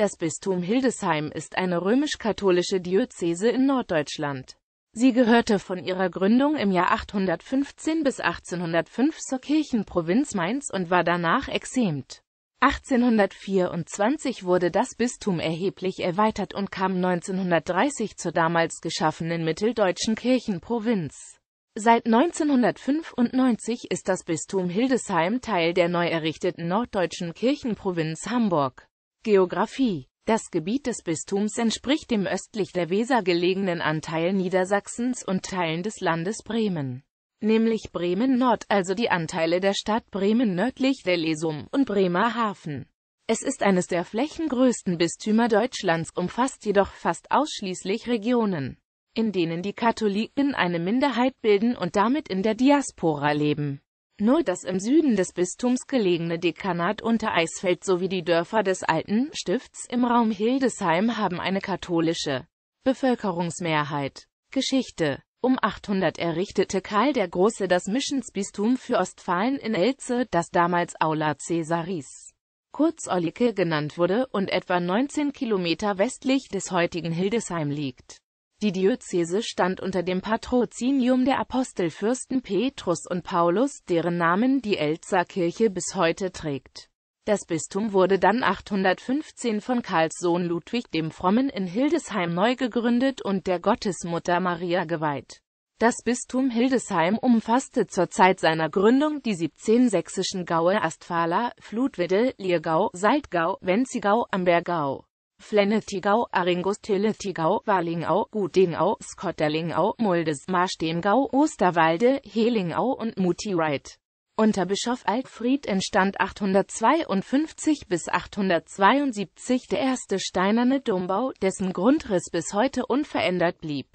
Das Bistum Hildesheim ist eine römisch-katholische Diözese in Norddeutschland. Sie gehörte von ihrer Gründung im Jahr 815 bis 1805 zur Kirchenprovinz Mainz und war danach exemt. 1824 wurde das Bistum erheblich erweitert und kam 1930 zur damals geschaffenen mitteldeutschen Kirchenprovinz. Seit 1995 ist das Bistum Hildesheim Teil der neu errichteten norddeutschen Kirchenprovinz Hamburg. Geografie Das Gebiet des Bistums entspricht dem östlich der Weser gelegenen Anteil Niedersachsens und Teilen des Landes Bremen, nämlich Bremen-Nord, also die Anteile der Stadt Bremen nördlich der Lesum und Bremerhaven. Es ist eines der flächengrößten Bistümer Deutschlands, umfasst jedoch fast ausschließlich Regionen, in denen die Katholiken eine Minderheit bilden und damit in der Diaspora leben. Nur das im Süden des Bistums gelegene Dekanat Untereisfeld sowie die Dörfer des alten Stifts im Raum Hildesheim haben eine katholische Bevölkerungsmehrheit. Geschichte Um 800 errichtete Karl der Große das Missionsbistum für Ostfalen in Elze, das damals Aula Caesaris, kurz Ollike genannt wurde und etwa 19 Kilometer westlich des heutigen Hildesheim liegt. Die Diözese stand unter dem Patrozinium der Apostelfürsten Petrus und Paulus, deren Namen die Elzer Kirche bis heute trägt. Das Bistum wurde dann 815 von Karls Sohn Ludwig dem Frommen in Hildesheim neu gegründet und der Gottesmutter Maria geweiht. Das Bistum Hildesheim umfasste zur Zeit seiner Gründung die 17 sächsischen Gaue Astfala, Flutwedde, Liergau, Saltgau, Wenzigau, Ambergau. Flennetigau, Aringostilletigau, Walingau, Gudingau, Skotterlingau, Muldes, Marstengau, Osterwalde, Helingau und Mutireit. Unter Bischof Altfried entstand 852 bis 872 der erste steinerne Dombau, dessen Grundriss bis heute unverändert blieb.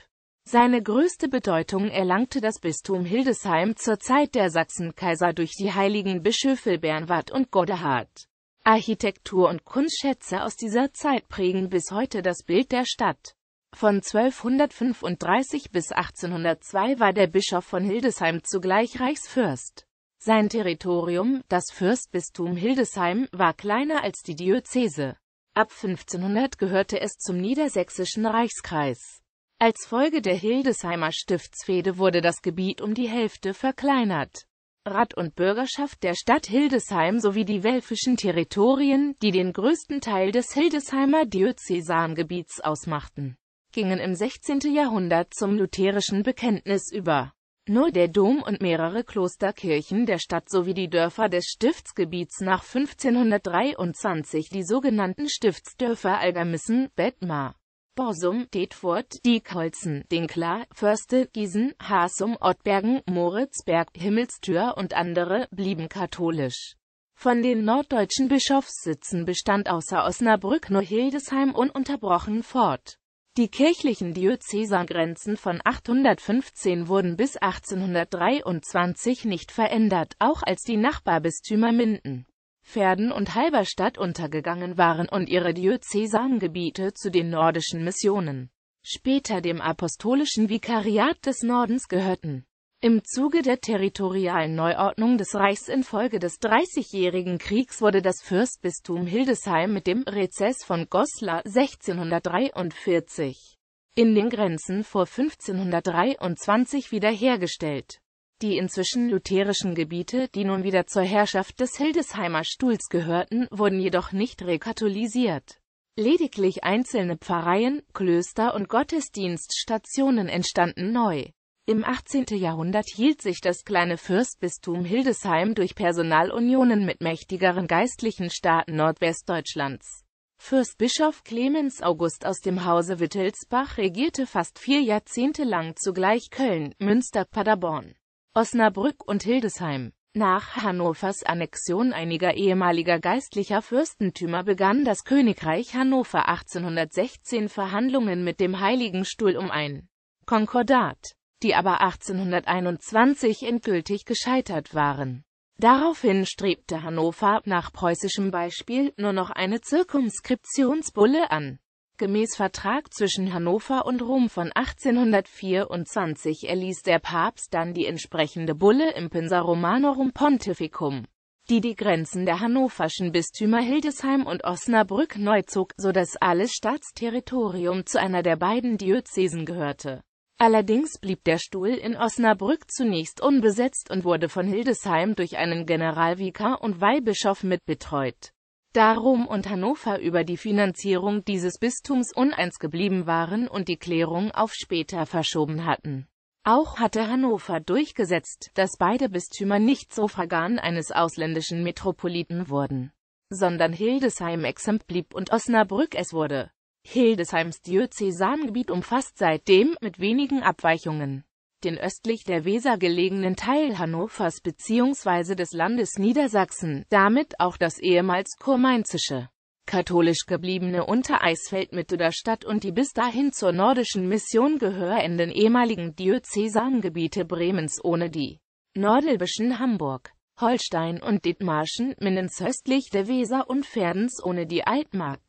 Seine größte Bedeutung erlangte das Bistum Hildesheim zur Zeit der Sachsenkaiser durch die heiligen Bischöfe Bernward und Godehard. Architektur und Kunstschätze aus dieser Zeit prägen bis heute das Bild der Stadt. Von 1235 bis 1802 war der Bischof von Hildesheim zugleich Reichsfürst. Sein Territorium, das Fürstbistum Hildesheim, war kleiner als die Diözese. Ab 1500 gehörte es zum niedersächsischen Reichskreis. Als Folge der Hildesheimer Stiftsfehde wurde das Gebiet um die Hälfte verkleinert. Rat und Bürgerschaft der Stadt Hildesheim sowie die welfischen Territorien, die den größten Teil des Hildesheimer Diözesangebiets ausmachten, gingen im 16. Jahrhundert zum lutherischen Bekenntnis über. Nur der Dom und mehrere Klosterkirchen der Stadt sowie die Dörfer des Stiftsgebiets nach 1523, die sogenannten Stiftsdörfer Algermissen, Bettmar, Borsum, Detfurt, Diekholzen, Dinkler, Förste, Gießen, Hasum, Ottbergen, Moritzberg, Himmelstür und andere, blieben katholisch. Von den norddeutschen Bischofssitzen bestand außer Osnabrück nur Hildesheim ununterbrochen fort. Die kirchlichen Diözesangrenzen von 815 wurden bis 1823 nicht verändert, auch als die Nachbarbistümer Minden Verden und Halberstadt untergegangen waren und ihre Diözesangebiete zu den nordischen Missionen, später dem Apostolischen Vikariat des Nordens gehörten. Im Zuge der territorialen Neuordnung des Reichs infolge des Dreißigjährigen Kriegs wurde das Fürstbistum Hildesheim mit dem Rezess von Goslar 1643 in den Grenzen vor 1523 wiederhergestellt die inzwischen lutherischen Gebiete, die nun wieder zur Herrschaft des Hildesheimer Stuhls gehörten, wurden jedoch nicht rekatholisiert. Lediglich einzelne Pfarreien, Klöster und Gottesdienststationen entstanden neu. Im 18. Jahrhundert hielt sich das kleine Fürstbistum Hildesheim durch Personalunionen mit mächtigeren geistlichen Staaten Nordwestdeutschlands. Fürstbischof Clemens August aus dem Hause Wittelsbach regierte fast vier Jahrzehnte lang zugleich Köln, Münster, Paderborn. Osnabrück und Hildesheim. Nach Hannovers Annexion einiger ehemaliger geistlicher Fürstentümer begann das Königreich Hannover 1816 Verhandlungen mit dem Heiligen Stuhl um ein Konkordat, die aber 1821 endgültig gescheitert waren. Daraufhin strebte Hannover, nach preußischem Beispiel, nur noch eine Zirkumskriptionsbulle an Gemäß Vertrag zwischen Hannover und Rom von 1824 erließ der Papst dann die entsprechende Bulle im Pensa Romanorum Pontificum. die die Grenzen der hannoverschen Bistümer Hildesheim und Osnabrück neu zog, so dass alles Staatsterritorium zu einer der beiden Diözesen gehörte. Allerdings blieb der Stuhl in Osnabrück zunächst unbesetzt und wurde von Hildesheim durch einen Generalvikar und Weihbischof mitbetreut. Da Rom und Hannover über die Finanzierung dieses Bistums uneins geblieben waren und die Klärung auf später verschoben hatten. Auch hatte Hannover durchgesetzt, dass beide Bistümer nicht Suffragan eines ausländischen Metropoliten wurden, sondern Hildesheim exempt blieb und Osnabrück es wurde. Hildesheims Diözesangebiet umfasst seitdem, mit wenigen Abweichungen, den östlich der Weser gelegenen Teil Hannovers bzw. des Landes Niedersachsen, damit auch das ehemals kurmainzische, katholisch gebliebene Untereisfeld der Stadt und die bis dahin zur nordischen Mission gehörenden ehemaligen Diözesangebiete Bremens ohne die nordelbischen Hamburg, Holstein und Dithmarschen, Minnens östlich der Weser und Verdens ohne die Altmark.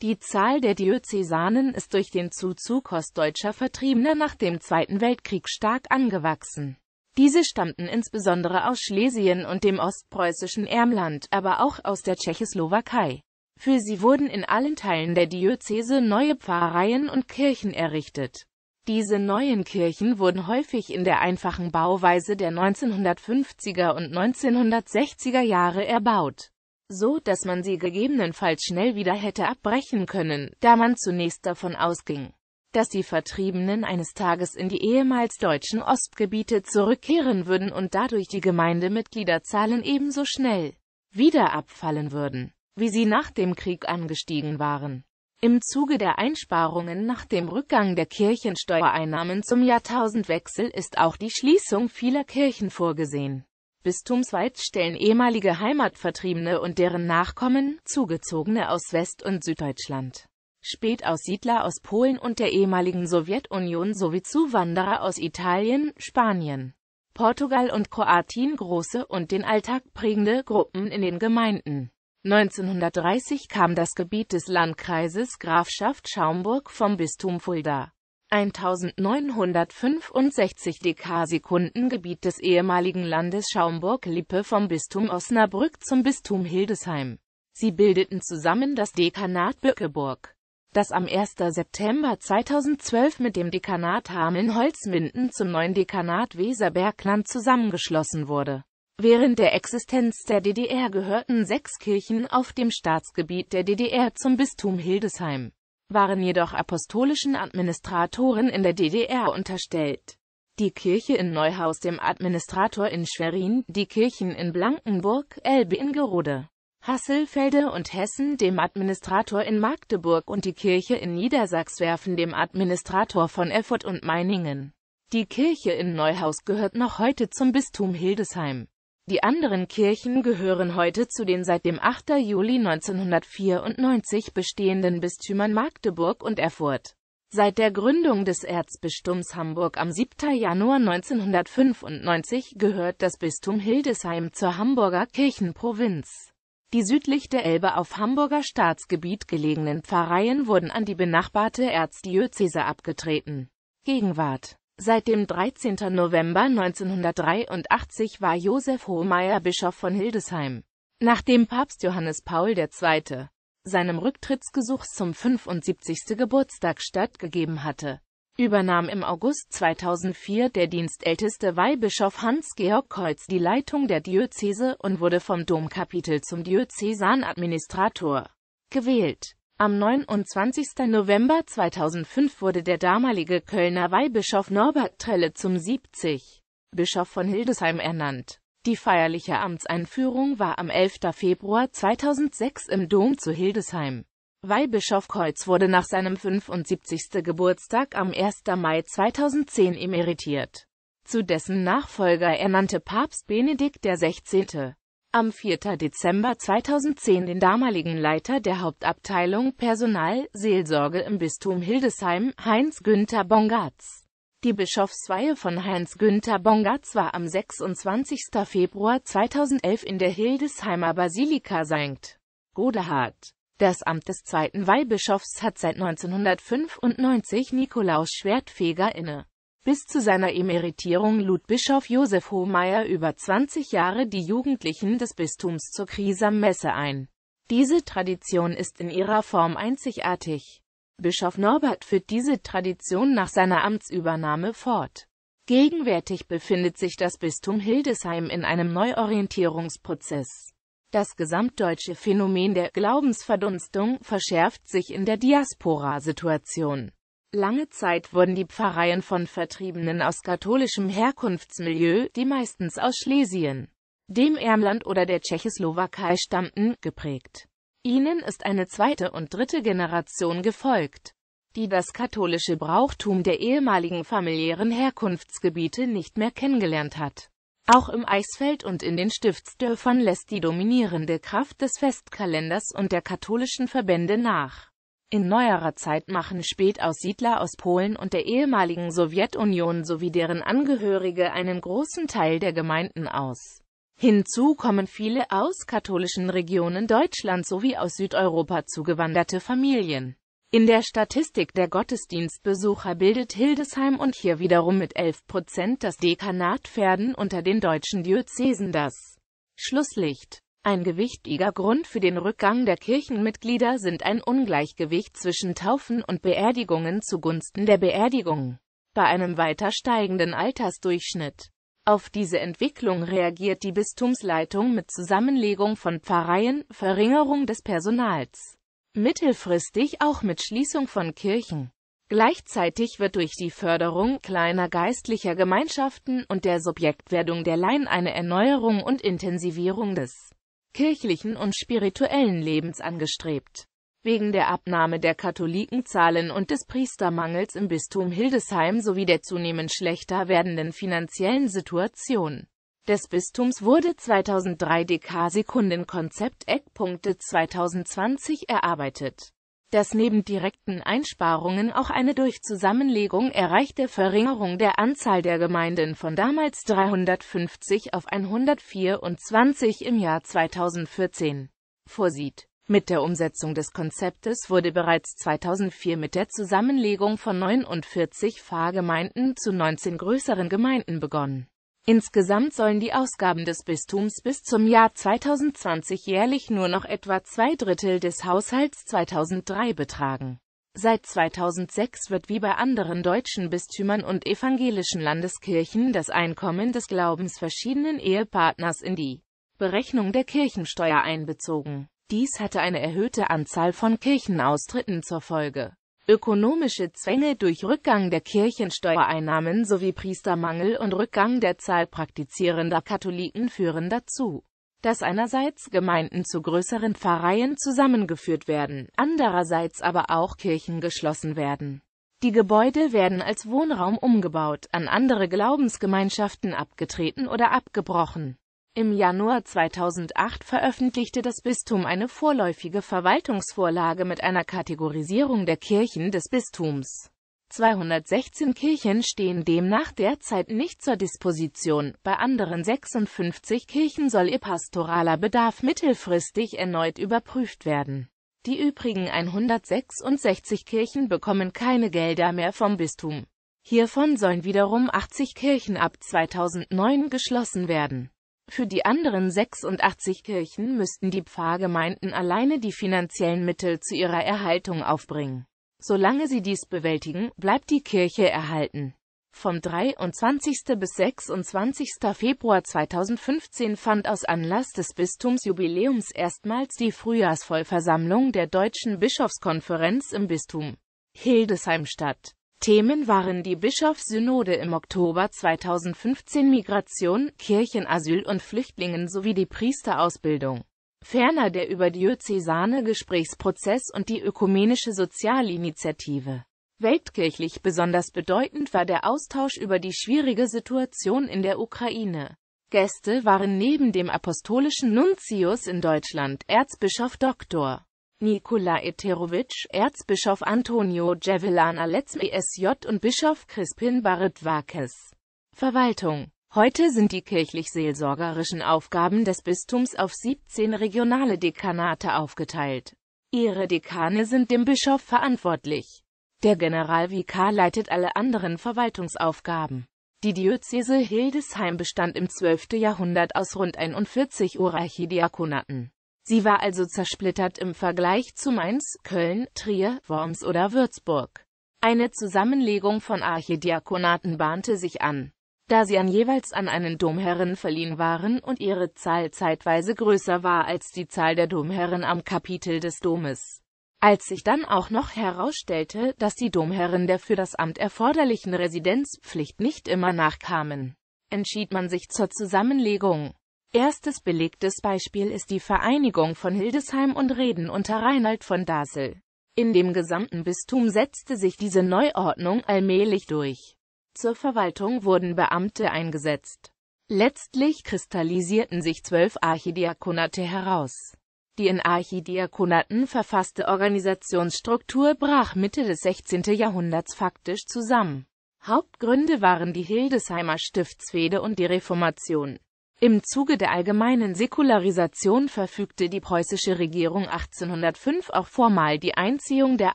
Die Zahl der Diözesanen ist durch den Zuzug ostdeutscher Vertriebener nach dem Zweiten Weltkrieg stark angewachsen. Diese stammten insbesondere aus Schlesien und dem ostpreußischen Ermland, aber auch aus der Tschechoslowakei. Für sie wurden in allen Teilen der Diözese neue Pfarreien und Kirchen errichtet. Diese neuen Kirchen wurden häufig in der einfachen Bauweise der 1950er und 1960er Jahre erbaut so dass man sie gegebenenfalls schnell wieder hätte abbrechen können, da man zunächst davon ausging, dass die Vertriebenen eines Tages in die ehemals deutschen Ostgebiete zurückkehren würden und dadurch die Gemeindemitgliederzahlen ebenso schnell wieder abfallen würden, wie sie nach dem Krieg angestiegen waren. Im Zuge der Einsparungen nach dem Rückgang der Kirchensteuereinnahmen zum Jahrtausendwechsel ist auch die Schließung vieler Kirchen vorgesehen bistumsweit stellen ehemalige Heimatvertriebene und deren Nachkommen, Zugezogene aus West- und Süddeutschland, Spätaussiedler aus Polen und der ehemaligen Sowjetunion sowie Zuwanderer aus Italien, Spanien, Portugal und Kroatien große und den Alltag prägende Gruppen in den Gemeinden. 1930 kam das Gebiet des Landkreises Grafschaft Schaumburg vom Bistum Fulda 1965 Dekasekundengebiet des ehemaligen Landes Schaumburg-Lippe vom Bistum Osnabrück zum Bistum Hildesheim. Sie bildeten zusammen das Dekanat Bückeburg, das am 1. September 2012 mit dem Dekanat Hameln-Holzminden zum neuen Dekanat Weserbergland zusammengeschlossen wurde. Während der Existenz der DDR gehörten sechs Kirchen auf dem Staatsgebiet der DDR zum Bistum Hildesheim waren jedoch apostolischen Administratoren in der DDR unterstellt. Die Kirche in Neuhaus dem Administrator in Schwerin, die Kirchen in Blankenburg, Elbe in Gerode, Hasselfelde und Hessen dem Administrator in Magdeburg und die Kirche in Niedersachswerfen dem Administrator von Erfurt und Meiningen. Die Kirche in Neuhaus gehört noch heute zum Bistum Hildesheim. Die anderen Kirchen gehören heute zu den seit dem 8. Juli 1994 bestehenden Bistümern Magdeburg und Erfurt. Seit der Gründung des Erzbistums Hamburg am 7. Januar 1995 gehört das Bistum Hildesheim zur Hamburger Kirchenprovinz. Die südlich der Elbe auf Hamburger Staatsgebiet gelegenen Pfarreien wurden an die benachbarte Erzdiözese abgetreten. Gegenwart Seit dem 13. November 1983 war Josef Hohmeier Bischof von Hildesheim. Nachdem Papst Johannes Paul II. seinem Rücktrittsgesuch zum 75. Geburtstag stattgegeben hatte, übernahm im August 2004 der dienstälteste Weihbischof Hans-Georg Kreuz die Leitung der Diözese und wurde vom Domkapitel zum Diözesanadministrator gewählt. Am 29. November 2005 wurde der damalige Kölner Weihbischof Norbert Trelle zum 70. Bischof von Hildesheim ernannt. Die feierliche Amtseinführung war am 11. Februar 2006 im Dom zu Hildesheim. Weihbischof Kreuz wurde nach seinem 75. Geburtstag am 1. Mai 2010 emeritiert. Zu dessen Nachfolger ernannte Papst Benedikt XVI am 4. Dezember 2010 den damaligen Leiter der Hauptabteilung Personal, Seelsorge im Bistum Hildesheim, Heinz-Günther Bongatz. Die Bischofsweihe von Heinz-Günther Bongatz war am 26. Februar 2011 in der Hildesheimer Basilika St. Godehard. Das Amt des zweiten Weihbischofs hat seit 1995 Nikolaus Schwertfeger inne. Bis zu seiner Emeritierung lud Bischof Josef Hohmeier über 20 Jahre die Jugendlichen des Bistums zur Krisammesse ein. Diese Tradition ist in ihrer Form einzigartig. Bischof Norbert führt diese Tradition nach seiner Amtsübernahme fort. Gegenwärtig befindet sich das Bistum Hildesheim in einem Neuorientierungsprozess. Das gesamtdeutsche Phänomen der Glaubensverdunstung verschärft sich in der Diaspora-Situation. Lange Zeit wurden die Pfarreien von Vertriebenen aus katholischem Herkunftsmilieu, die meistens aus Schlesien, dem Ermland oder der Tschechoslowakei stammten, geprägt. Ihnen ist eine zweite und dritte Generation gefolgt, die das katholische Brauchtum der ehemaligen familiären Herkunftsgebiete nicht mehr kennengelernt hat. Auch im Eisfeld und in den Stiftsdörfern lässt die dominierende Kraft des Festkalenders und der katholischen Verbände nach. In neuerer Zeit machen Spätaussiedler aus Polen und der ehemaligen Sowjetunion sowie deren Angehörige einen großen Teil der Gemeinden aus. Hinzu kommen viele aus katholischen Regionen Deutschlands sowie aus Südeuropa zugewanderte Familien. In der Statistik der Gottesdienstbesucher bildet Hildesheim und hier wiederum mit 11 Prozent das Dekanat Pferden unter den deutschen Diözesen das Schlusslicht. Ein gewichtiger Grund für den Rückgang der Kirchenmitglieder sind ein Ungleichgewicht zwischen Taufen und Beerdigungen zugunsten der Beerdigung. Bei einem weiter steigenden Altersdurchschnitt. Auf diese Entwicklung reagiert die Bistumsleitung mit Zusammenlegung von Pfarreien, Verringerung des Personals. Mittelfristig auch mit Schließung von Kirchen. Gleichzeitig wird durch die Förderung kleiner geistlicher Gemeinschaften und der Subjektwerdung der Laien eine Erneuerung und Intensivierung des kirchlichen und spirituellen Lebens angestrebt. Wegen der Abnahme der Katholikenzahlen und des Priestermangels im Bistum Hildesheim sowie der zunehmend schlechter werdenden finanziellen Situation des Bistums wurde 2003 DK-Sekundenkonzept Eckpunkte 2020 erarbeitet dass neben direkten Einsparungen auch eine durch Zusammenlegung erreichte Verringerung der Anzahl der Gemeinden von damals 350 auf 124 im Jahr 2014 vorsieht. Mit der Umsetzung des Konzeptes wurde bereits 2004 mit der Zusammenlegung von 49 Pfarrgemeinden zu 19 größeren Gemeinden begonnen Insgesamt sollen die Ausgaben des Bistums bis zum Jahr 2020 jährlich nur noch etwa zwei Drittel des Haushalts 2003 betragen. Seit 2006 wird wie bei anderen deutschen Bistümern und evangelischen Landeskirchen das Einkommen des Glaubens verschiedenen Ehepartners in die Berechnung der Kirchensteuer einbezogen. Dies hatte eine erhöhte Anzahl von Kirchenaustritten zur Folge. Ökonomische Zwänge durch Rückgang der Kirchensteuereinnahmen sowie Priestermangel und Rückgang der Zahl praktizierender Katholiken führen dazu, dass einerseits Gemeinden zu größeren Pfarreien zusammengeführt werden, andererseits aber auch Kirchen geschlossen werden. Die Gebäude werden als Wohnraum umgebaut, an andere Glaubensgemeinschaften abgetreten oder abgebrochen im Januar 2008 veröffentlichte das Bistum eine vorläufige Verwaltungsvorlage mit einer Kategorisierung der Kirchen des Bistums. 216 Kirchen stehen demnach derzeit nicht zur Disposition, bei anderen 56 Kirchen soll ihr pastoraler Bedarf mittelfristig erneut überprüft werden. Die übrigen 166 Kirchen bekommen keine Gelder mehr vom Bistum. Hiervon sollen wiederum 80 Kirchen ab 2009 geschlossen werden. Für die anderen 86 Kirchen müssten die Pfarrgemeinden alleine die finanziellen Mittel zu ihrer Erhaltung aufbringen. Solange sie dies bewältigen, bleibt die Kirche erhalten. Vom 23. bis 26. Februar 2015 fand aus Anlass des Bistumsjubiläums erstmals die Frühjahrsvollversammlung der Deutschen Bischofskonferenz im Bistum Hildesheim statt. Themen waren die Bischofssynode im Oktober 2015 Migration, Kirchenasyl und Flüchtlingen sowie die Priesterausbildung. Ferner der überdiözesane Gesprächsprozess und die ökumenische Sozialinitiative. Weltkirchlich besonders bedeutend war der Austausch über die schwierige Situation in der Ukraine. Gäste waren neben dem apostolischen Nuntius in Deutschland Erzbischof Dr. Nikola Eterovic, Erzbischof Antonio Javelana Letz ESJ und Bischof Crispin Barret Vakes. Verwaltung Heute sind die kirchlich-seelsorgerischen Aufgaben des Bistums auf 17 regionale Dekanate aufgeteilt. Ihre Dekane sind dem Bischof verantwortlich. Der Generalvikar leitet alle anderen Verwaltungsaufgaben. Die Diözese Hildesheim bestand im 12. Jahrhundert aus rund 41 Urarchidiakonaten. Sie war also zersplittert im Vergleich zu Mainz, Köln, Trier, Worms oder Würzburg. Eine Zusammenlegung von Archidiakonaten bahnte sich an, da sie an jeweils an einen Domherren verliehen waren und ihre Zahl zeitweise größer war als die Zahl der Domherren am Kapitel des Domes. Als sich dann auch noch herausstellte, dass die Domherren der für das Amt erforderlichen Residenzpflicht nicht immer nachkamen, entschied man sich zur Zusammenlegung. Erstes belegtes Beispiel ist die Vereinigung von Hildesheim und Reden unter Reinald von Dasel. In dem gesamten Bistum setzte sich diese Neuordnung allmählich durch. Zur Verwaltung wurden Beamte eingesetzt. Letztlich kristallisierten sich zwölf Archidiakonate heraus. Die in Archidiakonaten verfasste Organisationsstruktur brach Mitte des 16. Jahrhunderts faktisch zusammen. Hauptgründe waren die Hildesheimer Stiftsfehde und die Reformation. Im Zuge der allgemeinen Säkularisation verfügte die preußische Regierung 1805 auch formal die Einziehung der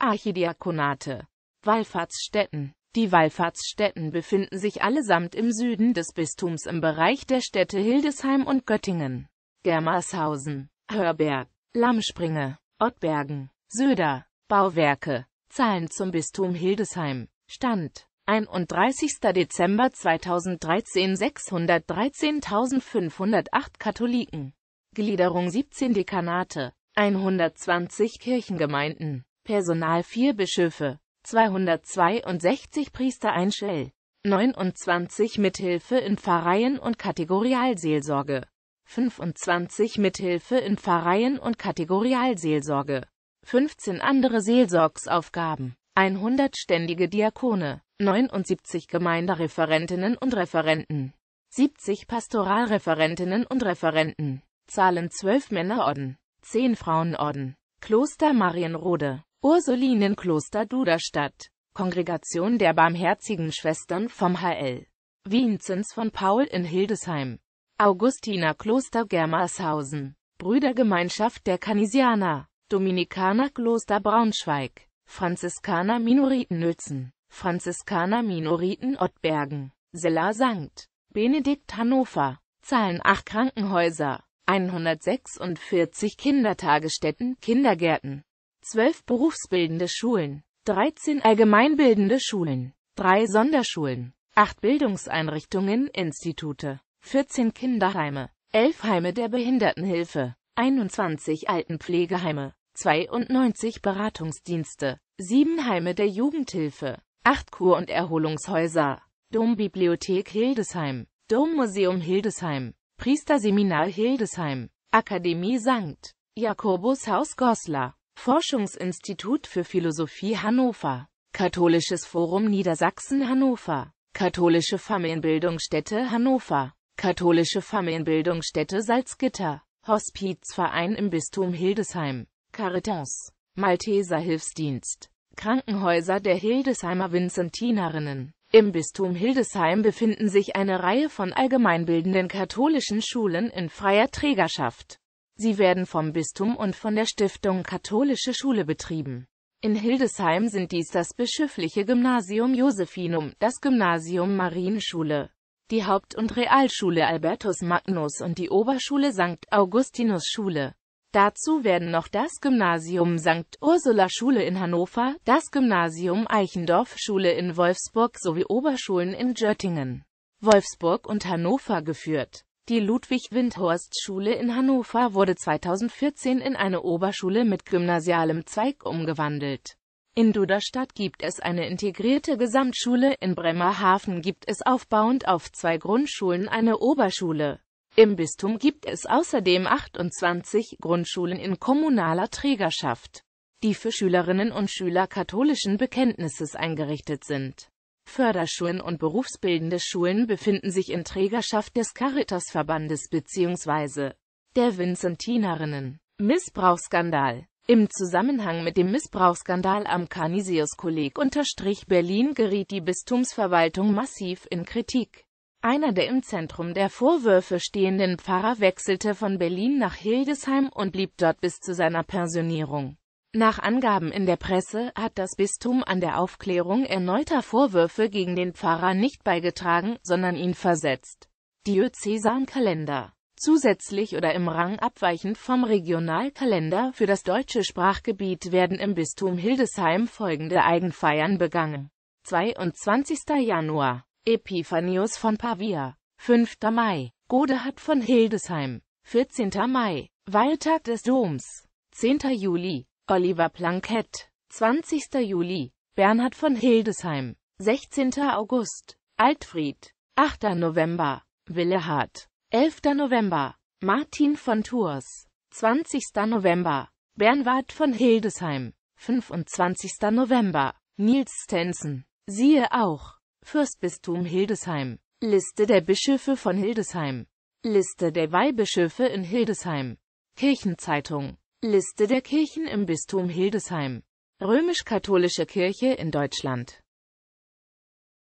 Archidiakonate. Wallfahrtsstätten Die Wallfahrtsstätten befinden sich allesamt im Süden des Bistums im Bereich der Städte Hildesheim und Göttingen. Germershausen, Hörberg, Lammspringe, Ottbergen, Söder, Bauwerke, Zahlen zum Bistum Hildesheim, Stand 31. Dezember 2013 613.508 Katholiken. Gliederung 17 Dekanate. 120 Kirchengemeinden. Personal 4 Bischöfe. 262 Priester Einschell. 29 Mithilfe in Pfarreien und Kategorialseelsorge. 25 Mithilfe in Pfarreien und Kategorialseelsorge. 15 andere Seelsorgsaufgaben. 100 ständige Diakone. 79 Gemeindereferentinnen und Referenten, 70 Pastoralreferentinnen und Referenten, Zahlen 12 Männerorden, 10 Frauenorden, Kloster Marienrode, Ursulinenkloster Duderstadt, Kongregation der Barmherzigen Schwestern vom HL, Vinzenz von Paul in Hildesheim, Augustinerkloster Germershausen, Brüdergemeinschaft der Canisianer, Dominikanerkloster Braunschweig, Franziskaner Minoriten Nützen, Franziskaner Minoriten Ottbergen, Sella St. Benedikt Hannover, Zahlen 8 Krankenhäuser, 146 Kindertagesstätten, Kindergärten, 12 berufsbildende Schulen, 13 allgemeinbildende Schulen, 3 Sonderschulen, 8 Bildungseinrichtungen, Institute, 14 Kinderheime, 11 Heime der Behindertenhilfe, 21 Altenpflegeheime, 92 Beratungsdienste, 7 Heime der Jugendhilfe, 8 Kur- und Erholungshäuser, Dombibliothek Hildesheim, Dommuseum Hildesheim, Priesterseminar Hildesheim, Akademie St. Jakobus Haus Goslar, Forschungsinstitut für Philosophie Hannover, Katholisches Forum Niedersachsen Hannover, Katholische Familienbildungsstätte Hannover, Katholische Familienbildungsstätte Salzgitter, Hospizverein im Bistum Hildesheim, Caritas, Malteser Hilfsdienst, Krankenhäuser der Hildesheimer Vinzentinerinnen. Im Bistum Hildesheim befinden sich eine Reihe von allgemeinbildenden katholischen Schulen in freier Trägerschaft. Sie werden vom Bistum und von der Stiftung Katholische Schule betrieben. In Hildesheim sind dies das bischöfliche Gymnasium Josephinum, das Gymnasium Marienschule, die Haupt- und Realschule Albertus Magnus und die Oberschule St. Augustinus Schule. Dazu werden noch das Gymnasium St. Ursula Schule in Hannover, das Gymnasium Eichendorf Schule in Wolfsburg sowie Oberschulen in Göttingen, Wolfsburg und Hannover geführt. Die Ludwig-Windhorst-Schule in Hannover wurde 2014 in eine Oberschule mit gymnasialem Zweig umgewandelt. In Duderstadt gibt es eine integrierte Gesamtschule, in Bremerhaven gibt es aufbauend auf zwei Grundschulen eine Oberschule. Im Bistum gibt es außerdem 28 Grundschulen in kommunaler Trägerschaft, die für Schülerinnen und Schüler katholischen Bekenntnisses eingerichtet sind. Förderschulen und berufsbildende Schulen befinden sich in Trägerschaft des Caritasverbandes bzw. der Vincentinerinnen. Missbrauchsskandal Im Zusammenhang mit dem Missbrauchsskandal am Canisius-Kolleg unterstrich Berlin geriet die Bistumsverwaltung massiv in Kritik. Einer der im Zentrum der Vorwürfe stehenden Pfarrer wechselte von Berlin nach Hildesheim und blieb dort bis zu seiner Pensionierung. Nach Angaben in der Presse hat das Bistum an der Aufklärung erneuter Vorwürfe gegen den Pfarrer nicht beigetragen, sondern ihn versetzt. Diözesankalender Zusätzlich oder im Rang abweichend vom Regionalkalender für das deutsche Sprachgebiet werden im Bistum Hildesheim folgende Eigenfeiern begangen. 22. Januar Epiphanius von Pavia 5. Mai Godehard von Hildesheim 14. Mai Weiltag des Doms 10. Juli Oliver Plankett 20. Juli Bernhard von Hildesheim 16. August Altfried 8. November Willehard 11. November Martin von Tours 20. November Bernward von Hildesheim 25. November Nils Stensen Siehe auch Fürstbistum Hildesheim. Liste der Bischöfe von Hildesheim. Liste der Weihbischöfe in Hildesheim. Kirchenzeitung. Liste der Kirchen im Bistum Hildesheim. Römisch-katholische Kirche in Deutschland